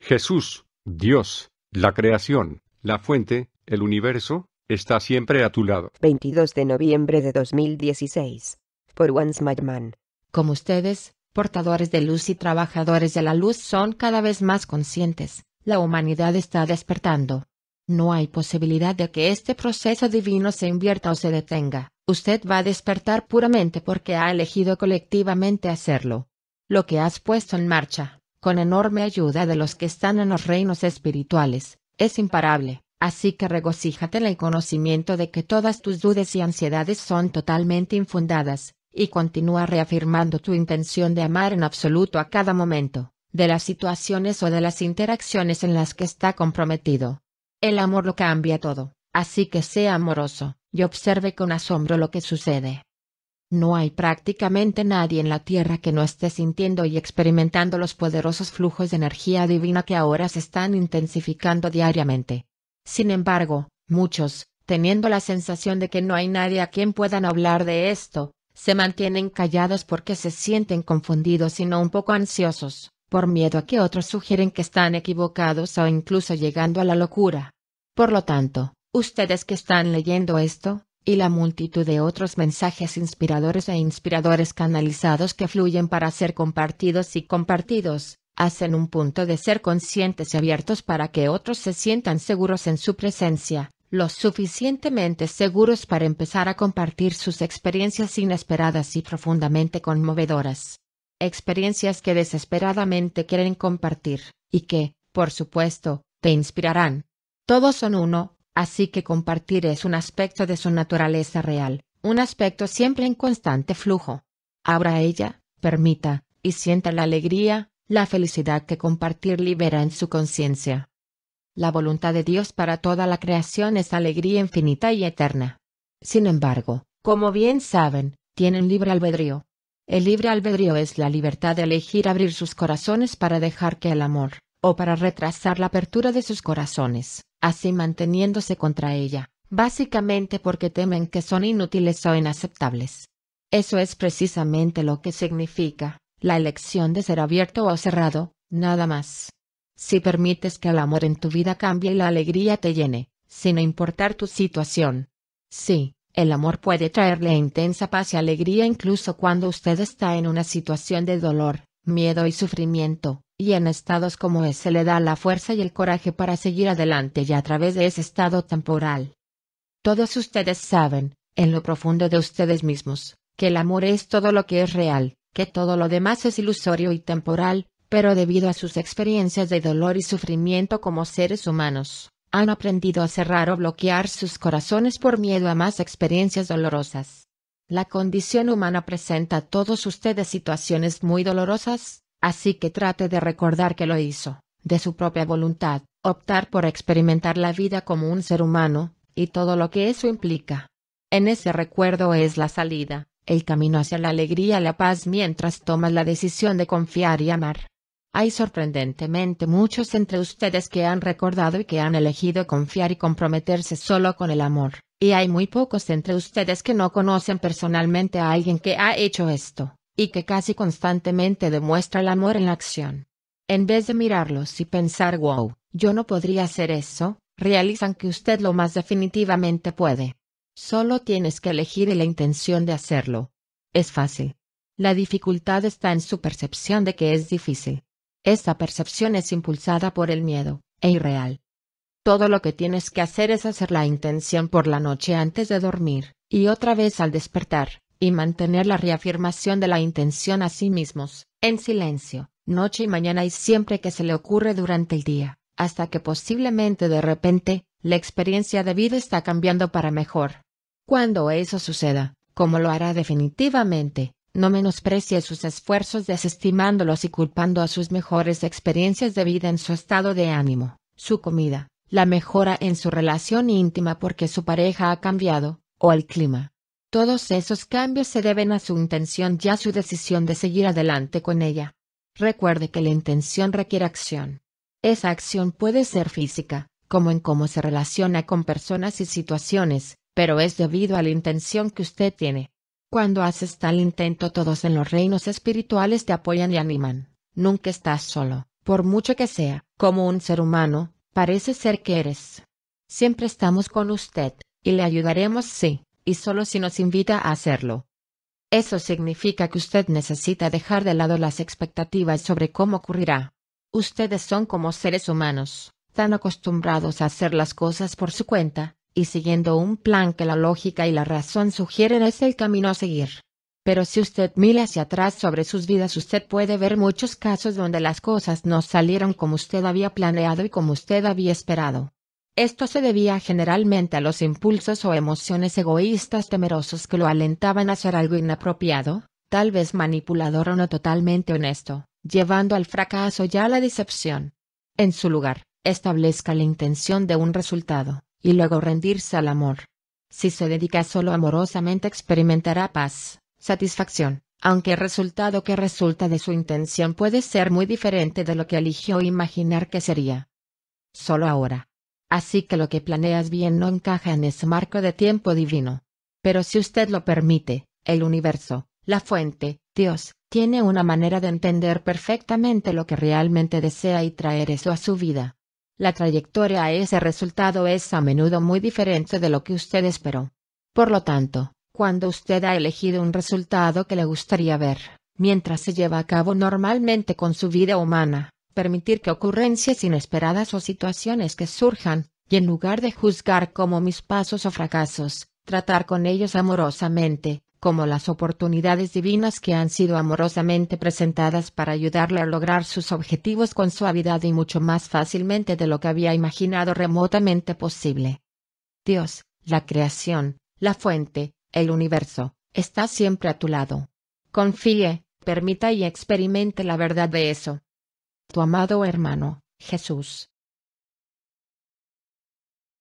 Jesús, Dios, la creación, la fuente, el universo, está siempre a tu lado. 22 de noviembre de 2016. Por Once Madman. Como ustedes, portadores de luz y trabajadores de la luz son cada vez más conscientes, la humanidad está despertando. No hay posibilidad de que este proceso divino se invierta o se detenga. Usted va a despertar puramente porque ha elegido colectivamente hacerlo. Lo que has puesto en marcha, con enorme ayuda de los que están en los reinos espirituales, es imparable, así que regocíjate en el conocimiento de que todas tus dudas y ansiedades son totalmente infundadas, y continúa reafirmando tu intención de amar en absoluto a cada momento, de las situaciones o de las interacciones en las que está comprometido. El amor lo cambia todo, así que sea amoroso, y observe con asombro lo que sucede. No hay prácticamente nadie en la Tierra que no esté sintiendo y experimentando los poderosos flujos de energía divina que ahora se están intensificando diariamente. Sin embargo, muchos, teniendo la sensación de que no hay nadie a quien puedan hablar de esto, se mantienen callados porque se sienten confundidos y no un poco ansiosos, por miedo a que otros sugieren que están equivocados o incluso llegando a la locura. Por lo tanto, ustedes que están leyendo esto, y la multitud de otros mensajes inspiradores e inspiradores canalizados que fluyen para ser compartidos y compartidos, hacen un punto de ser conscientes y abiertos para que otros se sientan seguros en su presencia, lo suficientemente seguros para empezar a compartir sus experiencias inesperadas y profundamente conmovedoras. Experiencias que desesperadamente quieren compartir, y que, por supuesto, te inspirarán. Todos son uno, Así que compartir es un aspecto de su naturaleza real, un aspecto siempre en constante flujo. Abra ella, permita, y sienta la alegría, la felicidad que compartir libera en su conciencia. La voluntad de Dios para toda la creación es alegría infinita y eterna. Sin embargo, como bien saben, tienen libre albedrío. El libre albedrío es la libertad de elegir abrir sus corazones para dejar que el amor, o para retrasar la apertura de sus corazones, así manteniéndose contra ella, básicamente porque temen que son inútiles o inaceptables. Eso es precisamente lo que significa, la elección de ser abierto o cerrado, nada más. Si permites que el amor en tu vida cambie y la alegría te llene, sin importar tu situación. Sí, el amor puede traerle intensa paz y alegría incluso cuando usted está en una situación de dolor, miedo y sufrimiento, y en estados como ese le da la fuerza y el coraje para seguir adelante y a través de ese estado temporal. Todos ustedes saben, en lo profundo de ustedes mismos, que el amor es todo lo que es real, que todo lo demás es ilusorio y temporal, pero debido a sus experiencias de dolor y sufrimiento como seres humanos, han aprendido a cerrar o bloquear sus corazones por miedo a más experiencias dolorosas. La condición humana presenta a todos ustedes situaciones muy dolorosas, Así que trate de recordar que lo hizo, de su propia voluntad, optar por experimentar la vida como un ser humano, y todo lo que eso implica. En ese recuerdo es la salida, el camino hacia la alegría y la paz mientras tomas la decisión de confiar y amar. Hay sorprendentemente muchos entre ustedes que han recordado y que han elegido confiar y comprometerse solo con el amor, y hay muy pocos entre ustedes que no conocen personalmente a alguien que ha hecho esto y que casi constantemente demuestra el amor en la acción. En vez de mirarlos y pensar wow, yo no podría hacer eso, realizan que usted lo más definitivamente puede. Solo tienes que elegir la intención de hacerlo. Es fácil. La dificultad está en su percepción de que es difícil. Esta percepción es impulsada por el miedo, e irreal. Todo lo que tienes que hacer es hacer la intención por la noche antes de dormir, y otra vez al despertar, y mantener la reafirmación de la intención a sí mismos, en silencio, noche y mañana y siempre que se le ocurre durante el día, hasta que posiblemente de repente, la experiencia de vida está cambiando para mejor. Cuando eso suceda, como lo hará definitivamente, no menosprecie sus esfuerzos desestimándolos y culpando a sus mejores experiencias de vida en su estado de ánimo, su comida, la mejora en su relación íntima porque su pareja ha cambiado, o el clima, todos esos cambios se deben a su intención y a su decisión de seguir adelante con ella. Recuerde que la intención requiere acción. Esa acción puede ser física, como en cómo se relaciona con personas y situaciones, pero es debido a la intención que usted tiene. Cuando haces tal intento todos en los reinos espirituales te apoyan y animan. Nunca estás solo, por mucho que sea, como un ser humano, parece ser que eres. Siempre estamos con usted, y le ayudaremos sí, y solo si nos invita a hacerlo. Eso significa que usted necesita dejar de lado las expectativas sobre cómo ocurrirá. Ustedes son como seres humanos, tan acostumbrados a hacer las cosas por su cuenta, y siguiendo un plan que la lógica y la razón sugieren es el camino a seguir. Pero si usted mira hacia atrás sobre sus vidas usted puede ver muchos casos donde las cosas no salieron como usted había planeado y como usted había esperado. Esto se debía generalmente a los impulsos o emociones egoístas temerosos que lo alentaban a hacer algo inapropiado, tal vez manipulador o no totalmente honesto, llevando al fracaso y a la decepción. En su lugar, establezca la intención de un resultado, y luego rendirse al amor. Si se dedica solo amorosamente experimentará paz, satisfacción, aunque el resultado que resulta de su intención puede ser muy diferente de lo que eligió imaginar que sería. Solo ahora. Así que lo que planeas bien no encaja en ese marco de tiempo divino. Pero si usted lo permite, el universo, la fuente, Dios, tiene una manera de entender perfectamente lo que realmente desea y traer eso a su vida. La trayectoria a ese resultado es a menudo muy diferente de lo que usted esperó. Por lo tanto, cuando usted ha elegido un resultado que le gustaría ver, mientras se lleva a cabo normalmente con su vida humana, permitir que ocurrencias inesperadas o situaciones que surjan, y en lugar de juzgar como mis pasos o fracasos, tratar con ellos amorosamente, como las oportunidades divinas que han sido amorosamente presentadas para ayudarle a lograr sus objetivos con suavidad y mucho más fácilmente de lo que había imaginado remotamente posible. Dios, la creación, la fuente, el universo, está siempre a tu lado. Confíe, permita y experimente la verdad de eso. Tu amado hermano, Jesús.